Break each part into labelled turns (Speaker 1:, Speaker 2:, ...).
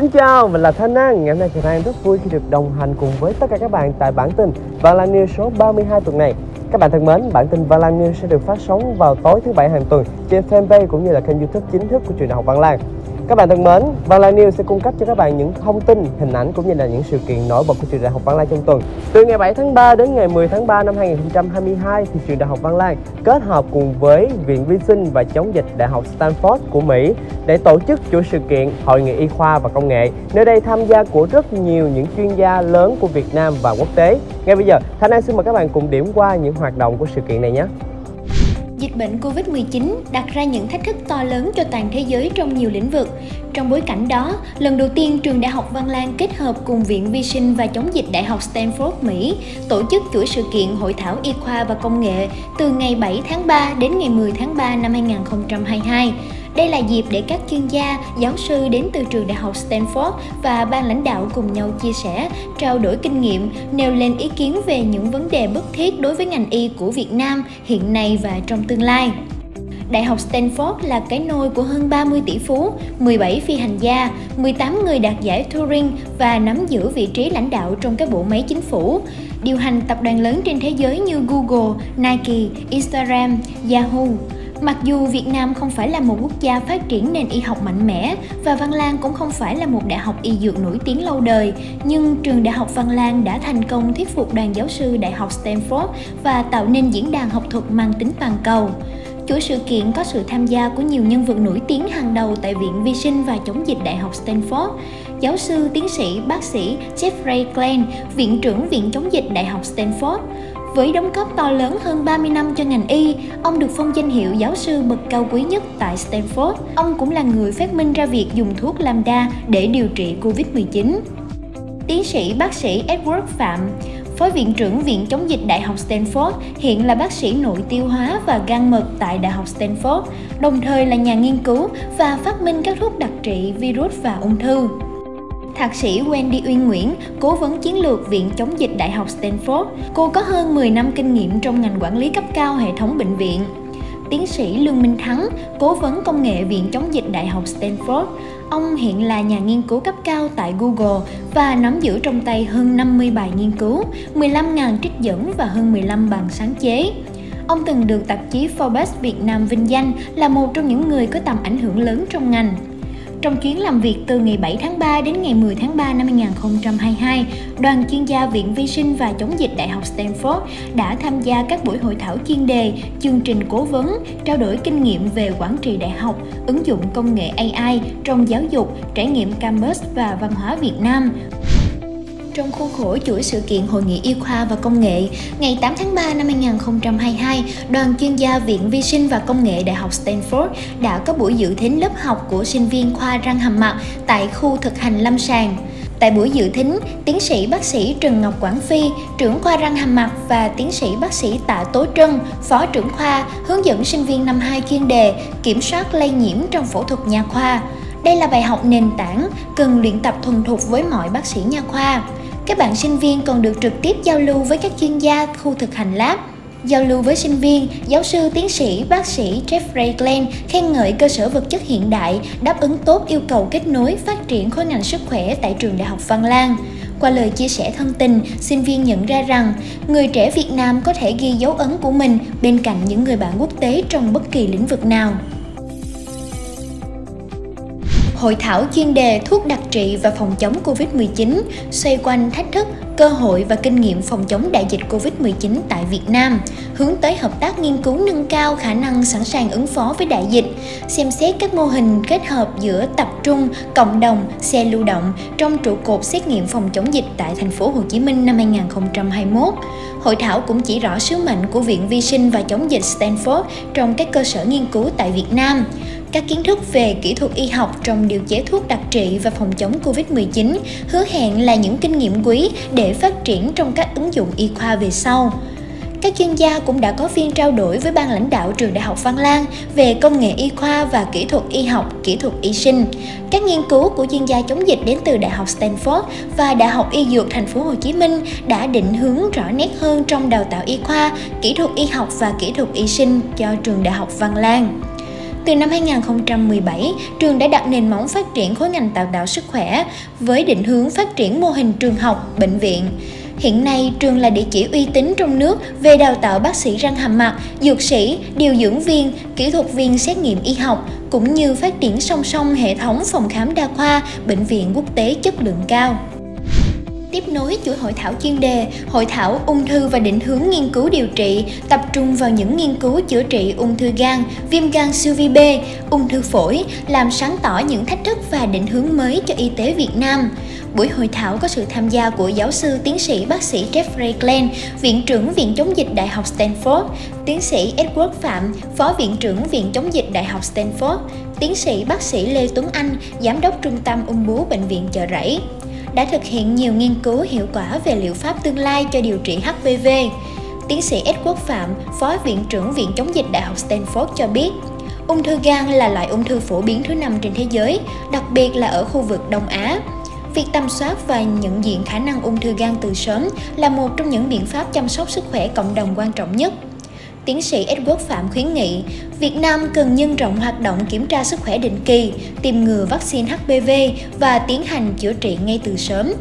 Speaker 1: Xin chào, mình là Thanh An. Ngày hôm nay thì Thanh rất vui khi được đồng hành cùng với tất cả các bạn tại bản tin Valan Lan News số 32 tuần này. Các bạn thân mến, bản tin Valan Lan News sẽ được phát sóng vào tối thứ bảy hàng tuần trên fanpage cũng như là kênh YouTube chính thức của trường đại học Văn Lang. Các bạn thân mến, Văn Lai News sẽ cung cấp cho các bạn những thông tin, hình ảnh cũng như là những sự kiện nổi bật của trường đại học Văn Lai trong tuần. Từ ngày 7 tháng 3 đến ngày 10 tháng 3 năm 2022 thì trường đại học Văn Lai kết hợp cùng với Viện Vi sinh và chống dịch Đại học Stanford của Mỹ để tổ chức chuỗi sự kiện Hội nghị y khoa và công nghệ. Nơi đây tham gia của rất nhiều những chuyên gia lớn của Việt Nam và quốc tế. Ngay bây giờ, Thanh An xin mời các bạn cùng điểm qua những hoạt động của sự kiện này nhé.
Speaker 2: Dịch bệnh Covid-19 đặt ra những thách thức to lớn cho toàn thế giới trong nhiều lĩnh vực. Trong bối cảnh đó, lần đầu tiên trường Đại học Văn Lang kết hợp cùng Viện Vi sinh và chống dịch Đại học Stanford, Mỹ tổ chức chuỗi sự kiện Hội thảo Y khoa và Công nghệ từ ngày 7 tháng 3 đến ngày 10 tháng 3 năm 2022. Đây là dịp để các chuyên gia, giáo sư đến từ trường đại học Stanford và ban lãnh đạo cùng nhau chia sẻ, trao đổi kinh nghiệm, nêu lên ý kiến về những vấn đề bức thiết đối với ngành y của Việt Nam hiện nay và trong tương lai. Đại học Stanford là cái nôi của hơn 30 tỷ phú, 17 phi hành gia, 18 người đạt giải Turing và nắm giữ vị trí lãnh đạo trong các bộ máy chính phủ. Điều hành tập đoàn lớn trên thế giới như Google, Nike, Instagram, Yahoo. Mặc dù Việt Nam không phải là một quốc gia phát triển nền y học mạnh mẽ và Văn Lang cũng không phải là một đại học y dược nổi tiếng lâu đời, nhưng trường Đại học Văn Lang đã thành công thuyết phục đoàn giáo sư Đại học Stanford và tạo nên diễn đàn học thuật mang tính toàn cầu. Chuỗi sự kiện có sự tham gia của nhiều nhân vật nổi tiếng hàng đầu tại Viện Vi sinh và chống dịch Đại học Stanford, giáo sư, tiến sĩ, bác sĩ Jeffrey Glenn, Viện trưởng Viện chống dịch Đại học Stanford, với đóng góp to lớn hơn 30 năm cho ngành y, ông được phong danh hiệu giáo sư bậc cao quý nhất tại Stanford. Ông cũng là người phát minh ra việc dùng thuốc lambda để điều trị COVID-19. Tiến sĩ bác sĩ Edward Phạm, Phó Viện trưởng Viện chống dịch Đại học Stanford, hiện là bác sĩ nội tiêu hóa và gan mật tại Đại học Stanford, đồng thời là nhà nghiên cứu và phát minh các thuốc đặc trị virus và ung thư. Thạc sĩ Wendy Uyên Nguyễn, cố vấn chiến lược Viện chống dịch Đại học Stanford. Cô có hơn 10 năm kinh nghiệm trong ngành quản lý cấp cao hệ thống bệnh viện. Tiến sĩ Lương Minh Thắng, cố vấn công nghệ Viện chống dịch Đại học Stanford. Ông hiện là nhà nghiên cứu cấp cao tại Google và nắm giữ trong tay hơn 50 bài nghiên cứu, 15.000 trích dẫn và hơn 15 bằng sáng chế. Ông từng được tạp chí Forbes Việt Nam vinh danh là một trong những người có tầm ảnh hưởng lớn trong ngành. Trong chuyến làm việc từ ngày 7 tháng 3 đến ngày 10 tháng 3 năm 2022, đoàn chuyên gia Viện Vi sinh và chống dịch Đại học Stanford đã tham gia các buổi hội thảo chuyên đề, chương trình cố vấn, trao đổi kinh nghiệm về quản trị đại học, ứng dụng công nghệ AI trong giáo dục, trải nghiệm campus và văn hóa Việt Nam, trong khuôn khổ chuỗi sự kiện Hội nghị Y khoa và Công nghệ, ngày 8 tháng 3 năm 2022, đoàn chuyên gia Viện Vi sinh và Công nghệ Đại học Stanford đã có buổi dự thính lớp học của sinh viên khoa răng hàm mặt tại khu thực hành lâm sàng. Tại buổi dự thính, tiến sĩ bác sĩ Trần Ngọc Quảng Phi, trưởng khoa răng hàm mặt và tiến sĩ bác sĩ Tạ Tố Trân, phó trưởng khoa, hướng dẫn sinh viên năm 2 chuyên đề kiểm soát lây nhiễm trong phẫu thuật nha khoa. Đây là bài học nền tảng cần luyện tập thuần thục với mọi bác sĩ nha khoa. Các bạn sinh viên còn được trực tiếp giao lưu với các chuyên gia khu thực hành lab, Giao lưu với sinh viên, giáo sư tiến sĩ bác sĩ Jeffrey Glenn khen ngợi cơ sở vật chất hiện đại đáp ứng tốt yêu cầu kết nối phát triển khối ngành sức khỏe tại trường Đại học Văn Lang. Qua lời chia sẻ thân tình, sinh viên nhận ra rằng người trẻ Việt Nam có thể ghi dấu ấn của mình bên cạnh những người bạn quốc tế trong bất kỳ lĩnh vực nào. Hội thảo chuyên đề thuốc đặc trị và phòng chống Covid-19 xoay quanh thách thức, cơ hội và kinh nghiệm phòng chống đại dịch Covid-19 tại Việt Nam, hướng tới hợp tác nghiên cứu nâng cao khả năng sẵn sàng ứng phó với đại dịch, xem xét các mô hình kết hợp giữa tập trung, cộng đồng, xe lưu động trong trụ cột xét nghiệm phòng chống dịch tại thành phố Hồ Chí Minh năm 2021. Hội thảo cũng chỉ rõ sứ mệnh của Viện Vi sinh và chống dịch Stanford trong các cơ sở nghiên cứu tại Việt Nam các kiến thức về kỹ thuật y học trong điều chế thuốc đặc trị và phòng chống Covid-19 hứa hẹn là những kinh nghiệm quý để phát triển trong các ứng dụng y khoa về sau. Các chuyên gia cũng đã có phiên trao đổi với ban lãnh đạo trường Đại học Văn Lang về công nghệ y khoa và kỹ thuật y học, kỹ thuật y sinh. Các nghiên cứu của chuyên gia chống dịch đến từ Đại học Stanford và Đại học Y Dược Thành phố Hồ Chí Minh đã định hướng rõ nét hơn trong đào tạo y khoa, kỹ thuật y học và kỹ thuật y sinh cho trường Đại học Văn Lang. Từ năm 2017, trường đã đặt nền móng phát triển khối ngành tạo đạo sức khỏe với định hướng phát triển mô hình trường học, bệnh viện. Hiện nay, trường là địa chỉ uy tín trong nước về đào tạo bác sĩ răng hàm mặt, dược sĩ, điều dưỡng viên, kỹ thuật viên xét nghiệm y học, cũng như phát triển song song hệ thống phòng khám đa khoa, bệnh viện quốc tế chất lượng cao tiếp nối chuỗi hội thảo chuyên đề, hội thảo ung thư và định hướng nghiên cứu điều trị, tập trung vào những nghiên cứu chữa trị ung thư gan, viêm gan siêu vi B, ung thư phổi, làm sáng tỏ những thách thức và định hướng mới cho y tế Việt Nam. Buổi hội thảo có sự tham gia của giáo sư tiến sĩ bác sĩ Jeffrey Glenn, Viện trưởng Viện chống dịch Đại học Stanford, tiến sĩ Edward Phạm, Phó Viện trưởng Viện chống dịch Đại học Stanford, tiến sĩ bác sĩ Lê Tuấn Anh, Giám đốc Trung tâm ung bướu Bệnh viện Chợ Rẫy đã thực hiện nhiều nghiên cứu hiệu quả về liệu pháp tương lai cho điều trị HPV. Tiến sĩ Edward Phạm, Phó Viện trưởng Viện chống dịch Đại học Stanford cho biết, ung thư gan là loại ung thư phổ biến thứ năm trên thế giới, đặc biệt là ở khu vực Đông Á. Việc tầm soát và nhận diện khả năng ung thư gan từ sớm là một trong những biện pháp chăm sóc sức khỏe cộng đồng quan trọng nhất tiến sĩ Edward Phạm khuyến nghị Việt Nam cần nhân rộng hoạt động kiểm tra sức khỏe định kỳ, tìm ngừa vaccine HPV và tiến hành chữa trị ngay từ sớm.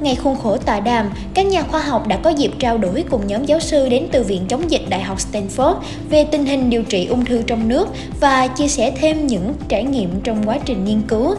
Speaker 2: Ngày khuôn khổ tọa đàm, các nhà khoa học đã có dịp trao đổi cùng nhóm giáo sư đến từ Viện chống dịch Đại học Stanford về tình hình điều trị ung thư trong nước và chia sẻ thêm những trải nghiệm trong quá trình nghiên cứu.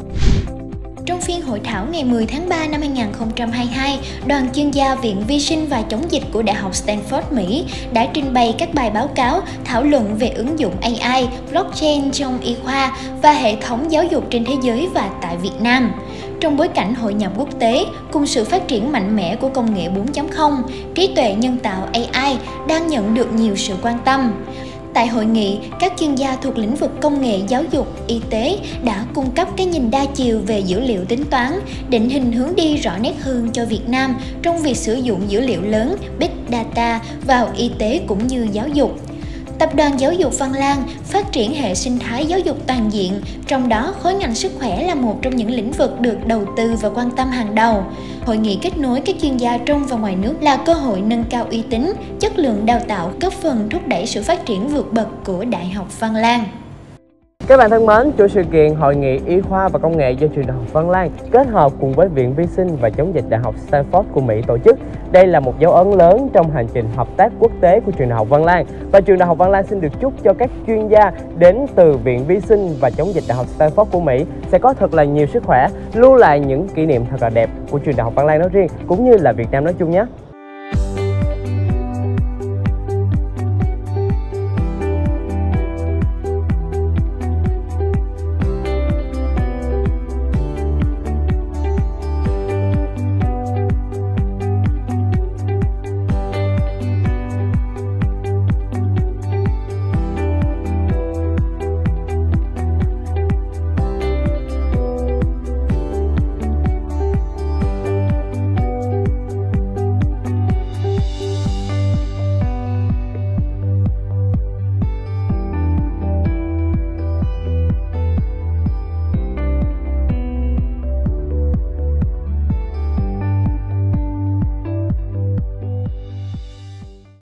Speaker 2: Trong phiên hội thảo ngày 10 tháng 3 năm 2022, đoàn chuyên gia Viện Vi sinh và chống dịch của Đại học Stanford, Mỹ đã trình bày các bài báo cáo thảo luận về ứng dụng AI, blockchain trong y khoa và hệ thống giáo dục trên thế giới và tại Việt Nam. Trong bối cảnh hội nhập quốc tế, cùng sự phát triển mạnh mẽ của công nghệ 4.0, trí tuệ nhân tạo AI đang nhận được nhiều sự quan tâm. Tại hội nghị, các chuyên gia thuộc lĩnh vực công nghệ giáo dục, y tế đã cung cấp cái nhìn đa chiều về dữ liệu tính toán, định hình hướng đi rõ nét hơn cho Việt Nam trong việc sử dụng dữ liệu lớn, big data vào y tế cũng như giáo dục. Tập đoàn Giáo dục Văn Lang phát triển hệ sinh thái giáo dục toàn diện, trong đó khối ngành sức khỏe là một trong những lĩnh vực được đầu tư và quan tâm hàng đầu. Hội nghị kết nối các chuyên gia trong và ngoài nước là cơ hội nâng cao uy tín, chất lượng đào tạo, góp phần thúc đẩy sự phát triển vượt bậc của Đại học Văn Lang.
Speaker 1: Các bạn thân mến, chủ sự kiện Hội nghị Y khoa và Công nghệ do Trường Đại học Văn Lang kết hợp cùng với Viện Vi sinh và Chống dịch Đại học Stanford của Mỹ tổ chức. Đây là một dấu ấn lớn trong hành trình hợp tác quốc tế của Trường Đại học Văn Lang và Trường Đại học Văn Lang xin được chúc cho các chuyên gia đến từ Viện Vi sinh và Chống dịch Đại học Stanford của Mỹ sẽ có thật là nhiều sức khỏe, lưu lại những kỷ niệm thật là đẹp của Trường Đại học Văn Lang nói riêng cũng như là Việt Nam nói chung nhé.